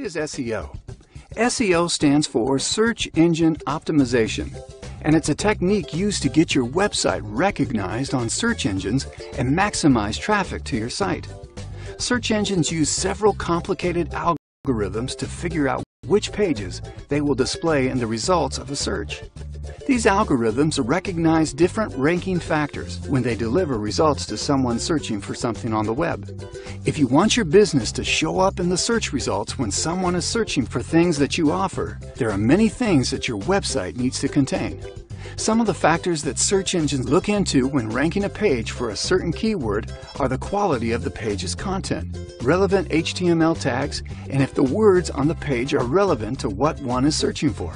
is SEO? SEO stands for Search Engine Optimization, and it's a technique used to get your website recognized on search engines and maximize traffic to your site. Search engines use several complicated algorithms to figure out which pages they will display in the results of a search. These algorithms recognize different ranking factors when they deliver results to someone searching for something on the web. If you want your business to show up in the search results when someone is searching for things that you offer, there are many things that your website needs to contain. Some of the factors that search engines look into when ranking a page for a certain keyword are the quality of the page's content, relevant HTML tags, and if the words on the page are relevant to what one is searching for.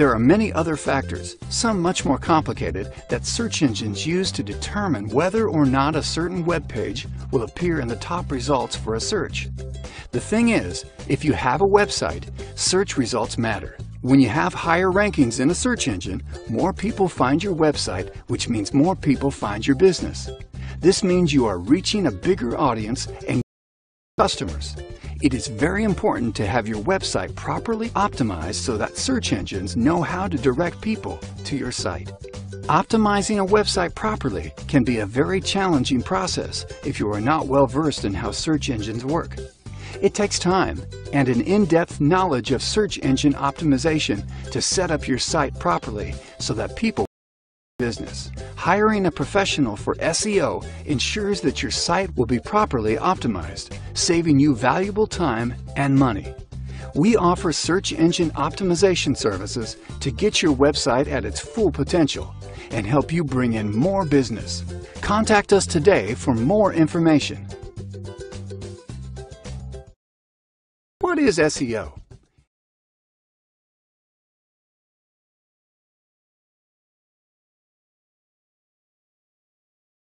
There are many other factors, some much more complicated, that search engines use to determine whether or not a certain web page will appear in the top results for a search. The thing is, if you have a website, search results matter. When you have higher rankings in a search engine, more people find your website, which means more people find your business. This means you are reaching a bigger audience and customers. It is very important to have your website properly optimized so that search engines know how to direct people to your site. Optimizing a website properly can be a very challenging process if you are not well versed in how search engines work. It takes time and an in-depth knowledge of search engine optimization to set up your site properly so that people business. Hiring a professional for SEO ensures that your site will be properly optimized, saving you valuable time and money. We offer search engine optimization services to get your website at its full potential and help you bring in more business. Contact us today for more information. What is SEO?